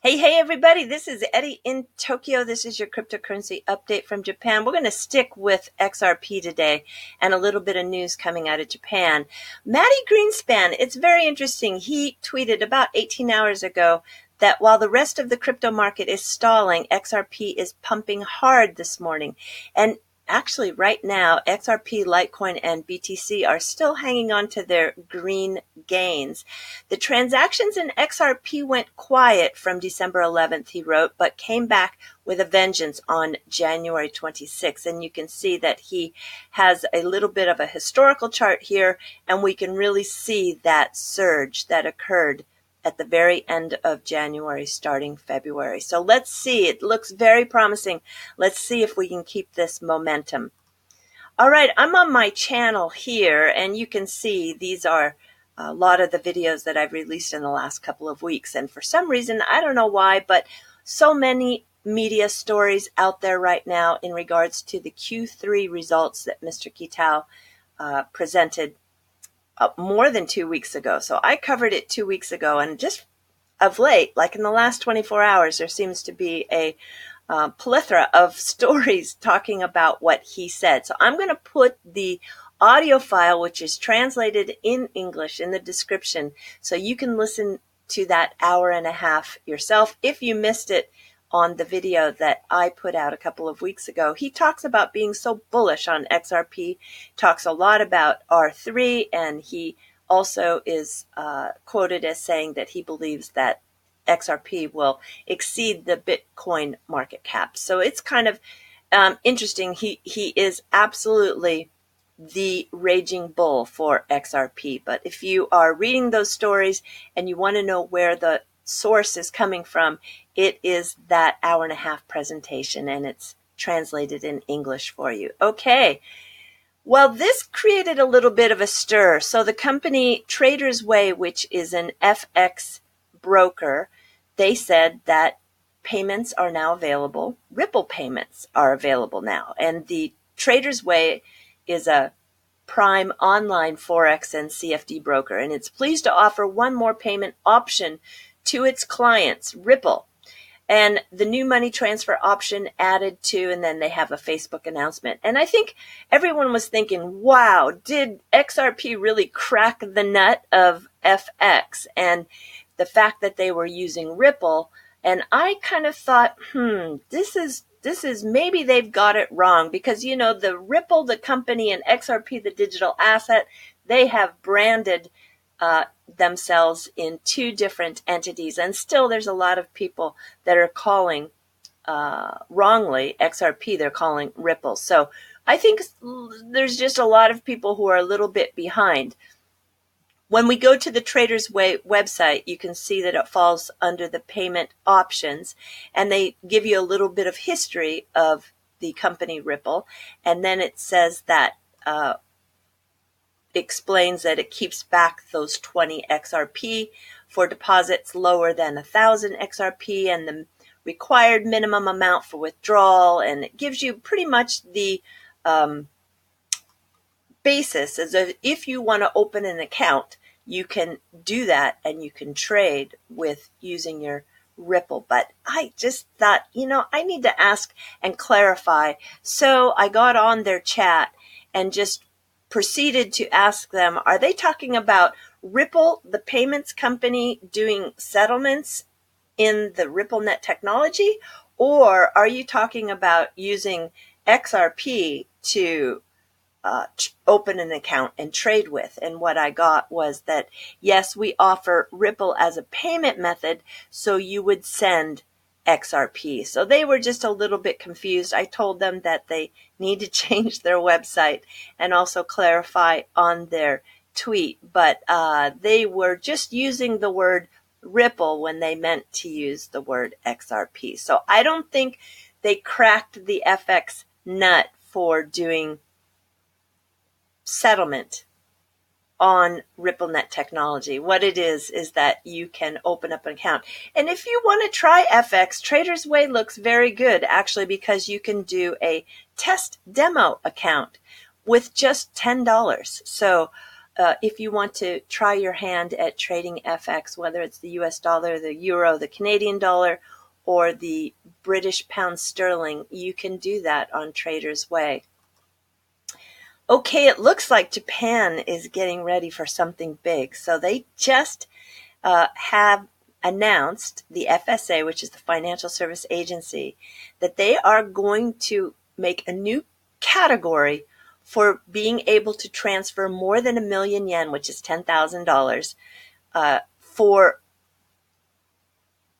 Hey, hey, everybody. This is Eddie in Tokyo. This is your cryptocurrency update from Japan. We're going to stick with XRP today and a little bit of news coming out of Japan. Mati Greenspan, it's very interesting. He tweeted about 18 hours ago that while the rest of the crypto market is stalling, XRP is pumping hard this morning. And actually right now, XRP, Litecoin, and BTC are still hanging on to their green gains. The transactions in XRP went quiet from December 11th, he wrote, but came back with a vengeance on January 26th. And you can see that he has a little bit of a historical chart here, and we can really see that surge that occurred at the very end of January, starting February. So let's see. It looks very promising. Let's see if we can keep this momentum. All right, I'm on my channel here, and you can see these are a lot of the videos that I've released in the last couple of weeks. And for some reason, I don't know why, but so many media stories out there right now in regards to the Q3 results that Mr. Kitao uh, presented uh, more than two weeks ago. So I covered it two weeks ago, and just of late, like in the last 24 hours, there seems to be a uh, plethora of stories talking about what he said. So I'm going to put the audio file, which is translated in English, in the description, so you can listen to that hour and a half yourself. If you missed it, on the video that I put out a couple of weeks ago. He talks about being so bullish on XRP, talks a lot about R3, and he also is uh, quoted as saying that he believes that XRP will exceed the Bitcoin market cap. So it's kind of um, interesting. He he is absolutely the raging bull for XRP. But if you are reading those stories and you want to know where the source is coming from, it is that hour and a half presentation and it's translated in English for you. Okay. Well, this created a little bit of a stir. So the company Traders Way, which is an FX broker, they said that payments are now available. Ripple payments are available now. And the Traders Way is a prime online Forex and CFD broker, and it's pleased to offer one more payment option to its clients, Ripple. And the new money transfer option added to, and then they have a Facebook announcement. And I think everyone was thinking, wow, did XRP really crack the nut of FX? And the fact that they were using Ripple. And I kind of thought, hmm, this is this is maybe they've got it wrong because you know the Ripple, the company, and XRP, the digital asset, they have branded uh, themselves in two different entities. And still, there's a lot of people that are calling uh, wrongly XRP, they're calling Ripple. So I think there's just a lot of people who are a little bit behind. When we go to the Traders Way website, you can see that it falls under the payment options, and they give you a little bit of history of the company Ripple, and then it says that uh, explains that it keeps back those 20 XRP for deposits lower than 1,000 XRP and the required minimum amount for withdrawal. And it gives you pretty much the um, basis as if, if you want to open an account, you can do that and you can trade with using your Ripple. But I just thought, you know, I need to ask and clarify. So I got on their chat and just proceeded to ask them, are they talking about Ripple, the payments company, doing settlements in the RippleNet technology? Or are you talking about using XRP to uh, open an account and trade with? And what I got was that, yes, we offer Ripple as a payment method. So you would send XRP. So they were just a little bit confused. I told them that they need to change their website and also clarify on their tweet, but uh, they were just using the word Ripple when they meant to use the word XRP. So I don't think they cracked the FX nut for doing settlement on RippleNet technology. What it is, is that you can open up an account. And if you want to try FX, Trader's Way looks very good actually because you can do a test demo account with just $10. So uh, if you want to try your hand at trading FX, whether it's the US dollar, the euro, the Canadian dollar, or the British pound sterling, you can do that on Trader's Way. Okay, it looks like Japan is getting ready for something big. So they just uh, have announced the FSA, which is the Financial Service Agency, that they are going to make a new category for being able to transfer more than a million yen, which is $10,000, uh, for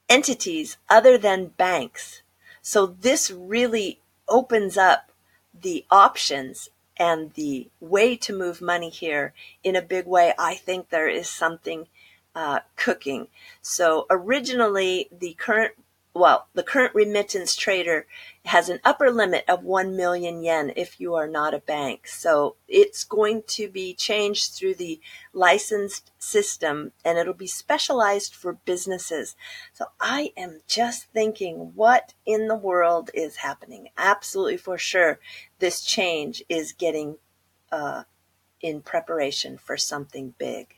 entities other than banks. So this really opens up the options and the way to move money here in a big way. I think there is something uh, cooking. So originally, the current well, the current remittance trader has an upper limit of 1 million yen if you are not a bank. So it's going to be changed through the licensed system and it'll be specialized for businesses. So I am just thinking what in the world is happening. Absolutely for sure. This change is getting uh, in preparation for something big.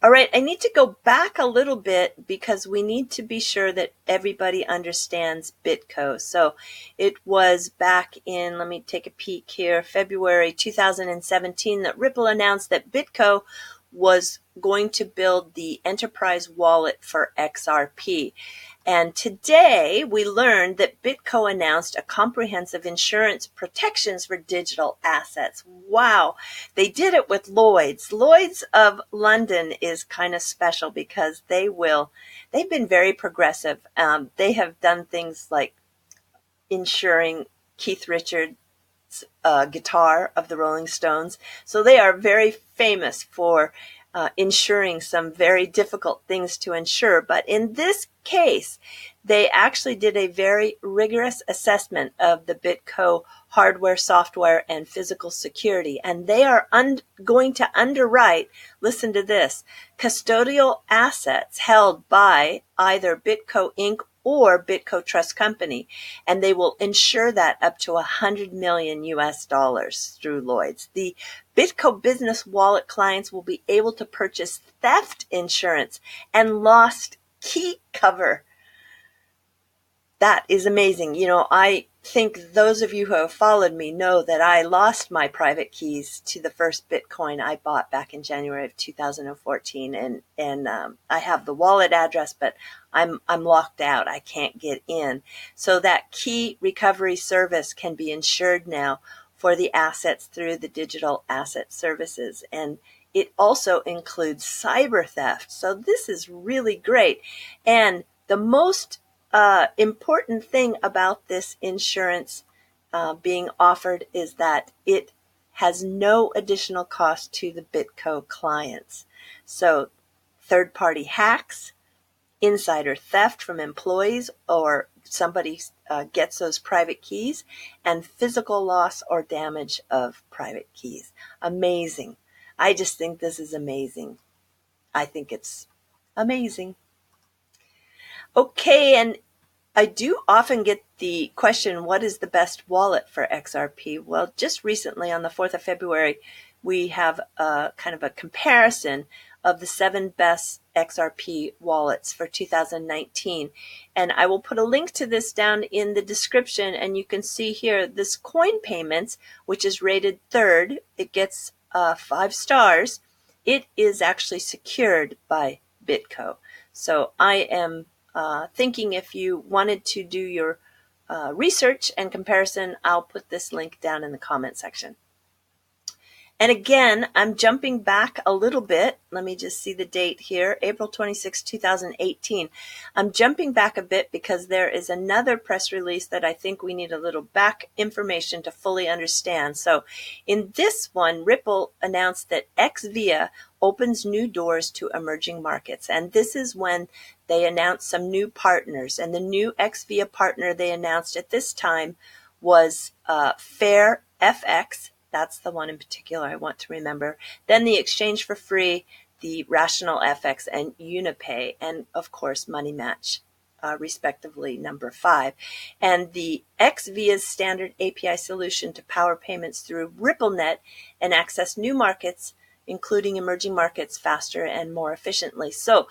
All right, I need to go back a little bit because we need to be sure that everybody understands BitGo. So it was back in, let me take a peek here, February 2017 that Ripple announced that BitGo was going to build the enterprise wallet for XRP. And today we learned that BitGo announced a comprehensive insurance protections for digital assets. Wow. They did it with Lloyd's. Lloyd's of London is kind of special because they will, they've been very progressive. Um, they have done things like insuring Keith Richards uh, guitar of the Rolling Stones. So they are very famous for uh, insuring some very difficult things to insure. But in this case, they actually did a very rigorous assessment of the BitGo hardware, software, and physical security. And they are un- going to underwrite, listen to this, custodial assets held by either BitGo Inc or BitGo Trust Company, and they will insure that up to 100 million US dollars through Lloyd's. The BitGo Business Wallet clients will be able to purchase theft insurance and lost key cover. That is amazing. You know, I think those of you who have followed me know that I lost my private keys to the first Bitcoin I bought back in January of 2014, and and um, I have the wallet address, but I'm I'm locked out. I can't get in. So that key recovery service can be insured now for the assets through the digital asset services, and it also includes cyber theft. So this is really great, and the most uh, important thing about this insurance uh, being offered is that it has no additional cost to the BitGo clients. So, third party hacks, insider theft from employees or somebody uh, gets those private keys, and physical loss or damage of private keys. Amazing. I just think this is amazing. I think it's amazing. Okay, and I do often get the question, what is the best wallet for XRP? Well, just recently on the 4th of February, we have a kind of a comparison of the seven best XRP wallets for 2019. And I will put a link to this down in the description. And you can see here this CoinPayments, which is rated third. It gets uh, five stars. It is actually secured by BitGo. So I am uh, thinking if you wanted to do your uh, research and comparison, I'll put this link down in the comment section. And again, I'm jumping back a little bit. Let me just see the date here, April 26, 2018. I'm jumping back a bit because there is another press release that I think we need a little back information to fully understand. So in this one, Ripple announced that xVia opens new doors to emerging markets. And this is when they announced some new partners. And the new xVia partner they announced at this time was uh, Fair FX that's the one in particular I want to remember. Then the exchange for free, the Rational FX and Unipay, and of course MoneyMatch uh, respectively number five. And the xVia's standard API solution to power payments through RippleNet and access new markets, including emerging markets, faster and more efficiently. So,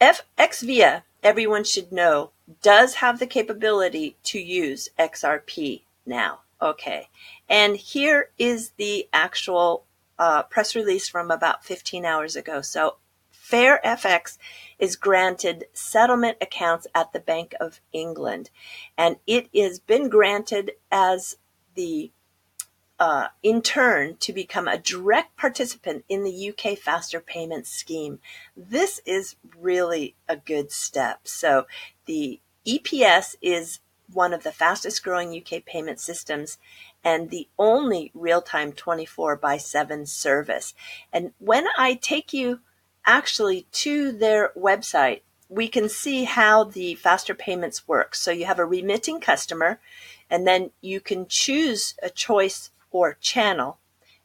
F- xVia, everyone should know, does have the capability to use XRP now. Okay. And here is the actual uh, press release from about 15 hours ago. So FairFX is granted settlement accounts at the Bank of England, and it has been granted as the uh, in turn to become a direct participant in the UK faster payment scheme. This is really a good step. So the FPS is one of the fastest growing UK payment systems and the only real time 24 by 7 service. And when I take you actually to their website, we can see how the faster payments work. So you have a remitting customer, and then you can choose a choice or channel.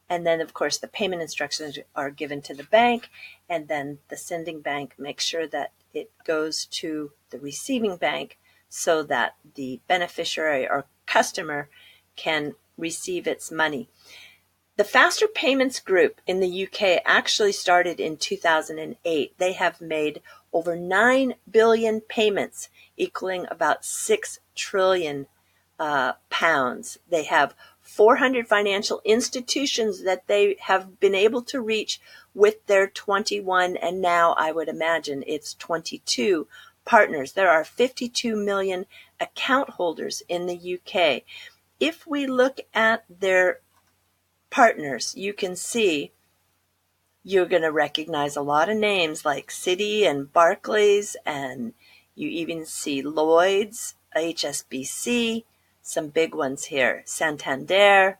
And then, of course, the payment instructions are given to the bank, and then the sending bank makes sure that it goes to the receiving bank so that the beneficiary or customer can receive its money. The Faster Payments Group in the UK actually started in 2008. They have made over 9 billion payments, equaling about 6 trillion uh, pounds. They have 400 financial institutions that they have been able to reach with their 21, and now I would imagine it's 22 partners. There are 52 million account holders in the UK. If we look at their partners, you can see you're going to recognize a lot of names like Citi and Barclays, and you even see Lloyd's, HSBC, some big ones here, Santander,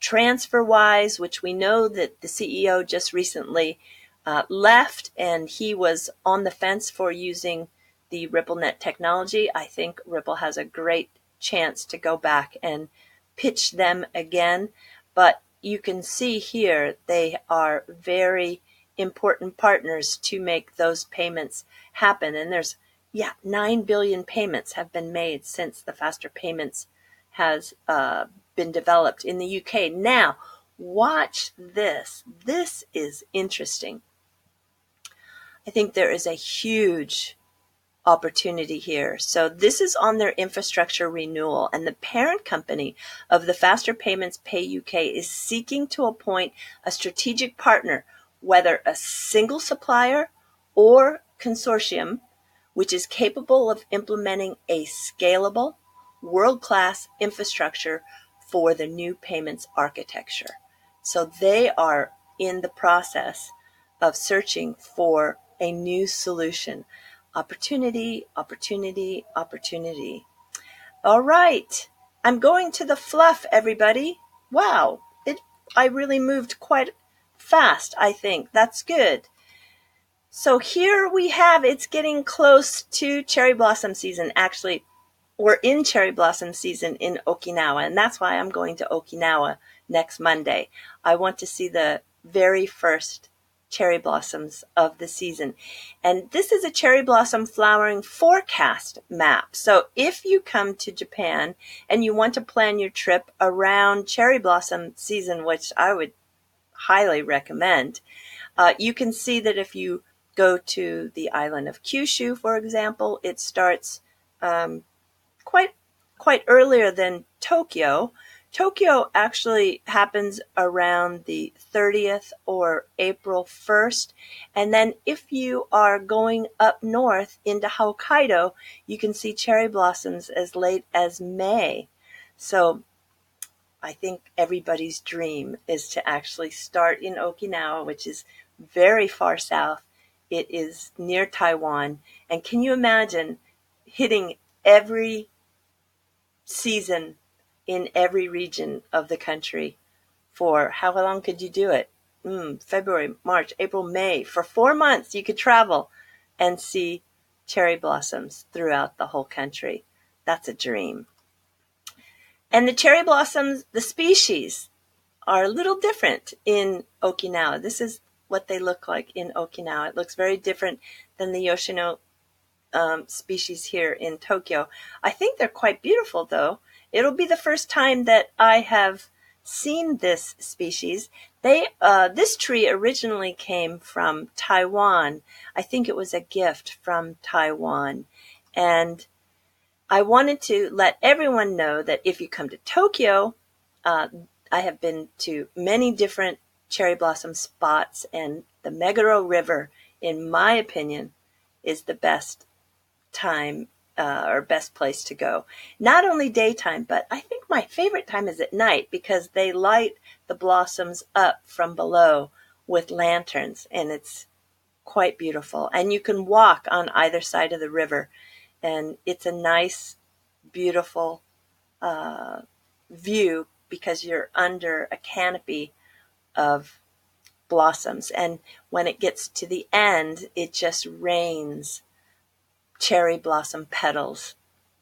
TransferWise, which we know that the CEO just recently uh, left and he was on the fence for using the RippleNet technology. I think Ripple has a great chance to go back and pitch them again. But you can see here they are very important partners to make those payments happen. And there's, yeah, 9 billion payments have been made since the faster payments has uh, been developed in the UK. Now, watch this. This is interesting. I think there is a huge opportunity here. So this is on their infrastructure renewal and the parent company of the Faster Payments Pay UK is seeking to appoint a strategic partner, whether a single supplier or consortium, which is capable of implementing a scalable, world-class infrastructure for the new payments architecture. So they are in the process of searching for a new solution. Opportunity, opportunity, opportunity. All right. I'm going to the fluff, everybody. Wow. It, I really moved quite fast, I think. That's good. So here we have, it's getting close to cherry blossom season. Actually, we're in cherry blossom season in Okinawa, and that's why I'm going to Okinawa next Monday. I want to see the very first cherry blossoms of the season. And this is a cherry blossom flowering forecast map. So if you come to Japan and you want to plan your trip around cherry blossom season, which I would highly recommend, uh, you can see that if you go to the island of Kyushu, for example, it starts um, quite quite earlier than Tokyo. Tokyo actually happens around the 30th or April 1st. And then if you are going up north into Hokkaido, you can see cherry blossoms as late as May. So I think everybody's dream is to actually start in Okinawa, which is very far south. It is near Taiwan. And can you imagine hitting every season in every region of the country for how long could you do it? Mm, February, March, April, May. For four months, you could travel and see cherry blossoms throughout the whole country. That's a dream. And the cherry blossoms, the species, are a little different in Okinawa. This is what they look like in Okinawa. It looks very different than the Yoshino um, species here in Tokyo. I think they're quite beautiful, though. It'll be the first time that I have seen this species. They uh, this tree originally came from Taiwan. I think it was a gift from Taiwan, and I wanted to let everyone know that if you come to Tokyo, uh, I have been to many different cherry blossom spots, and the Meguro River, in my opinion, is the best time uh, or best place to go. Not only daytime, but I think my favorite time is at night because they light the blossoms up from below with lanterns, and it's quite beautiful. And you can walk on either side of the river, and it's a nice, beautiful uh, view because you're under a canopy of blossoms. And when it gets to the end, it just rains cherry blossom petals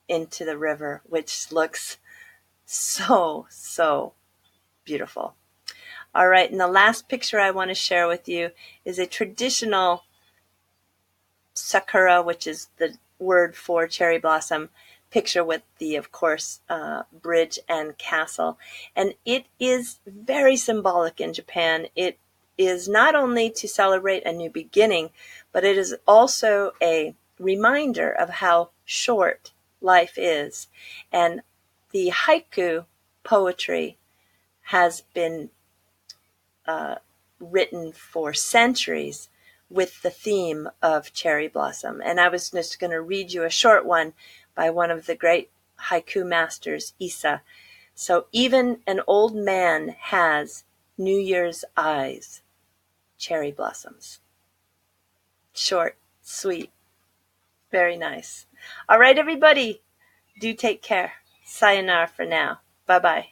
into the river, which looks so, so beautiful. All right, and the last picture I want to share with you is a traditional sakura, which is the word for cherry blossom picture with the, of course, uh, bridge and castle. And it is very symbolic in Japan. It is not only to celebrate a new beginning, but it is also a reminder of how short life is. And the haiku poetry has been uh, written for centuries with the theme of cherry blossom. And I was just going to read you a short one by one of the great haiku masters, Issa. So even an old man has New Year's eyes, cherry blossoms. Short, sweet, very nice. All right, everybody, do take care. Sayonara for now. Bye bye.